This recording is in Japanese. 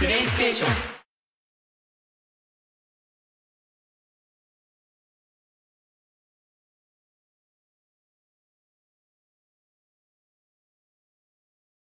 プレイステーション。